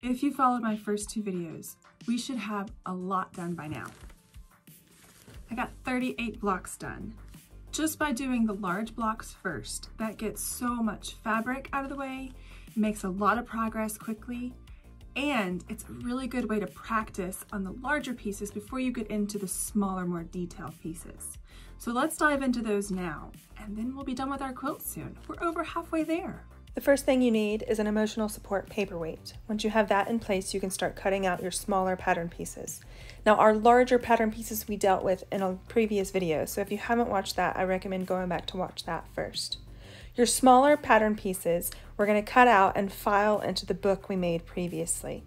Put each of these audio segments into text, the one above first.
If you followed my first two videos, we should have a lot done by now. I got 38 blocks done. Just by doing the large blocks first, that gets so much fabric out of the way, makes a lot of progress quickly, and it's a really good way to practice on the larger pieces before you get into the smaller, more detailed pieces. So let's dive into those now, and then we'll be done with our quilt soon. We're over halfway there. The first thing you need is an emotional support paperweight. Once you have that in place, you can start cutting out your smaller pattern pieces. Now our larger pattern pieces we dealt with in a previous video, so if you haven't watched that, I recommend going back to watch that first. Your smaller pattern pieces we're going to cut out and file into the book we made previously.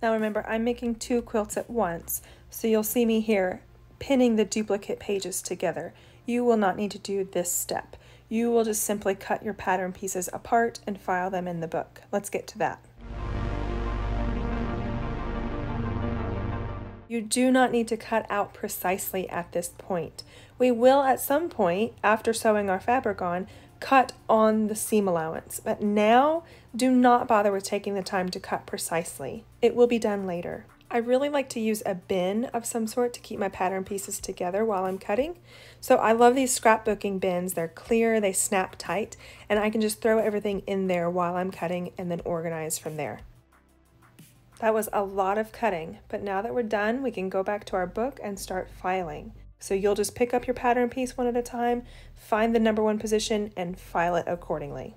Now remember, I'm making two quilts at once, so you'll see me here pinning the duplicate pages together. You will not need to do this step. You will just simply cut your pattern pieces apart and file them in the book. Let's get to that. You do not need to cut out precisely at this point. We will at some point, after sewing our fabric on, cut on the seam allowance, but now do not bother with taking the time to cut precisely. It will be done later. I really like to use a bin of some sort to keep my pattern pieces together while I'm cutting. So I love these scrapbooking bins. They're clear, they snap tight, and I can just throw everything in there while I'm cutting and then organize from there. That was a lot of cutting, but now that we're done, we can go back to our book and start filing. So you'll just pick up your pattern piece one at a time, find the number one position, and file it accordingly.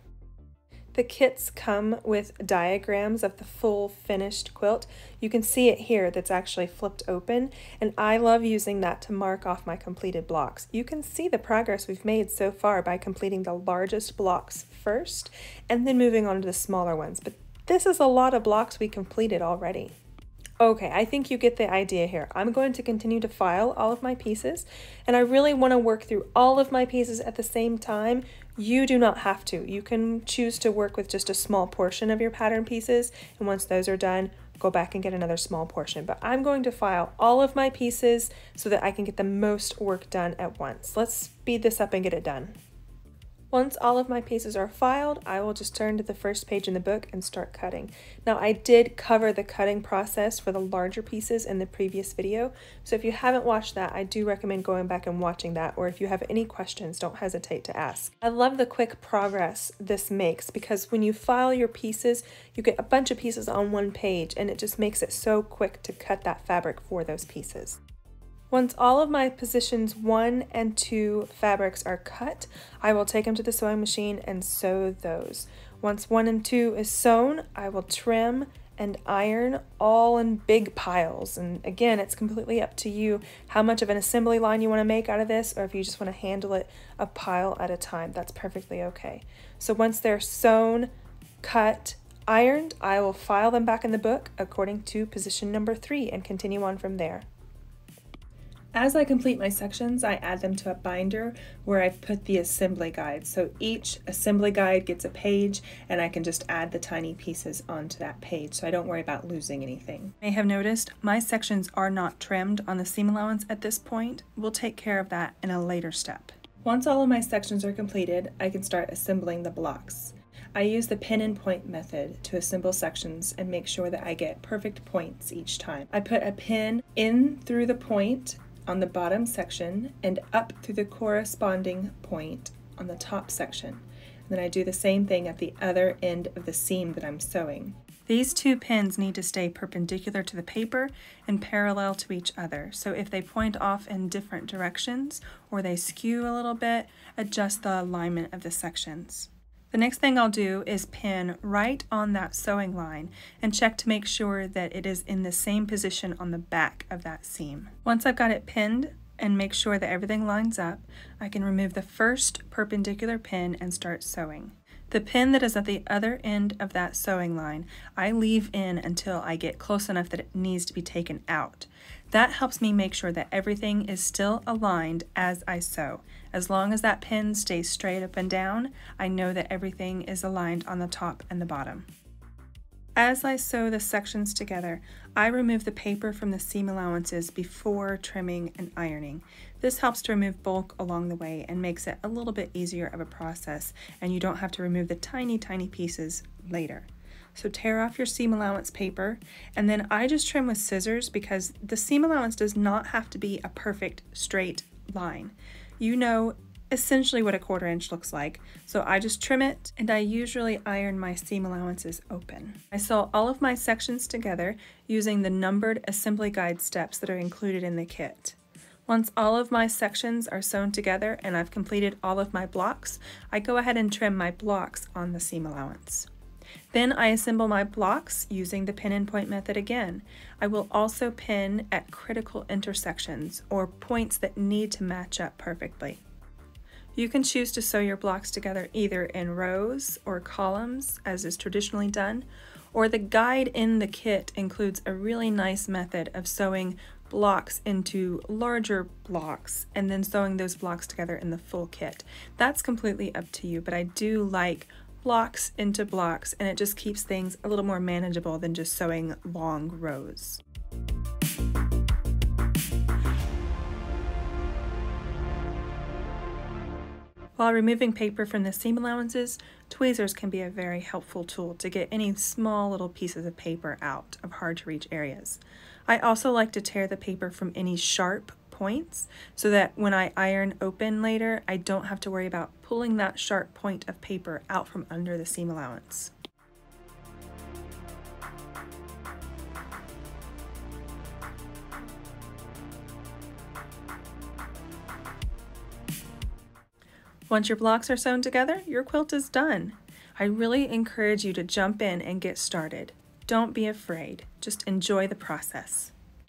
The kits come with diagrams of the full finished quilt. You can see it here that's actually flipped open, and I love using that to mark off my completed blocks. You can see the progress we've made so far by completing the largest blocks first, and then moving on to the smaller ones, but this is a lot of blocks we completed already. Okay, I think you get the idea here. I'm going to continue to file all of my pieces, and I really want to work through all of my pieces at the same time. You do not have to. You can choose to work with just a small portion of your pattern pieces, and once those are done, go back and get another small portion. But I'm going to file all of my pieces so that I can get the most work done at once. Let's speed this up and get it done. Once all of my pieces are filed, I will just turn to the first page in the book and start cutting. Now I did cover the cutting process for the larger pieces in the previous video, so if you haven't watched that, I do recommend going back and watching that, or if you have any questions, don't hesitate to ask. I love the quick progress this makes because when you file your pieces, you get a bunch of pieces on one page and it just makes it so quick to cut that fabric for those pieces. Once all of my positions one and two fabrics are cut, I will take them to the sewing machine and sew those. Once one and two is sewn, I will trim and iron all in big piles. And again, it's completely up to you how much of an assembly line you want to make out of this, or if you just want to handle it a pile at a time, that's perfectly okay. So once they're sewn, cut, ironed, I will file them back in the book according to position number three and continue on from there. As I complete my sections, I add them to a binder where I've put the assembly guide. So each assembly guide gets a page and I can just add the tiny pieces onto that page so I don't worry about losing anything. You may have noticed my sections are not trimmed on the seam allowance at this point. We'll take care of that in a later step. Once all of my sections are completed, I can start assembling the blocks. I use the pin and point method to assemble sections and make sure that I get perfect points each time. I put a pin in through the point on the bottom section and up through the corresponding point on the top section. And then I do the same thing at the other end of the seam that I'm sewing. These two pins need to stay perpendicular to the paper and parallel to each other. So if they point off in different directions or they skew a little bit, adjust the alignment of the sections. The next thing I'll do is pin right on that sewing line and check to make sure that it is in the same position on the back of that seam. Once I've got it pinned and make sure that everything lines up, I can remove the first perpendicular pin and start sewing. The pin that is at the other end of that sewing line, I leave in until I get close enough that it needs to be taken out. That helps me make sure that everything is still aligned as I sew. As long as that pin stays straight up and down, I know that everything is aligned on the top and the bottom. As I sew the sections together, I remove the paper from the seam allowances before trimming and ironing. This helps to remove bulk along the way and makes it a little bit easier of a process and you don't have to remove the tiny, tiny pieces later. So tear off your seam allowance paper and then I just trim with scissors because the seam allowance does not have to be a perfect straight line. You know essentially what a quarter inch looks like. So I just trim it and I usually iron my seam allowances open. I sew all of my sections together using the numbered assembly guide steps that are included in the kit. Once all of my sections are sewn together and I've completed all of my blocks, I go ahead and trim my blocks on the seam allowance. Then I assemble my blocks using the pin and point method again. I will also pin at critical intersections or points that need to match up perfectly. You can choose to sew your blocks together either in rows or columns as is traditionally done, or the guide in the kit includes a really nice method of sewing blocks into larger blocks and then sewing those blocks together in the full kit. That's completely up to you, but I do like blocks into blocks and it just keeps things a little more manageable than just sewing long rows. While removing paper from the seam allowances, tweezers can be a very helpful tool to get any small little pieces of paper out of hard to reach areas. I also like to tear the paper from any sharp points so that when I iron open later, I don't have to worry about pulling that sharp point of paper out from under the seam allowance. Once your blocks are sewn together, your quilt is done. I really encourage you to jump in and get started. Don't be afraid, just enjoy the process.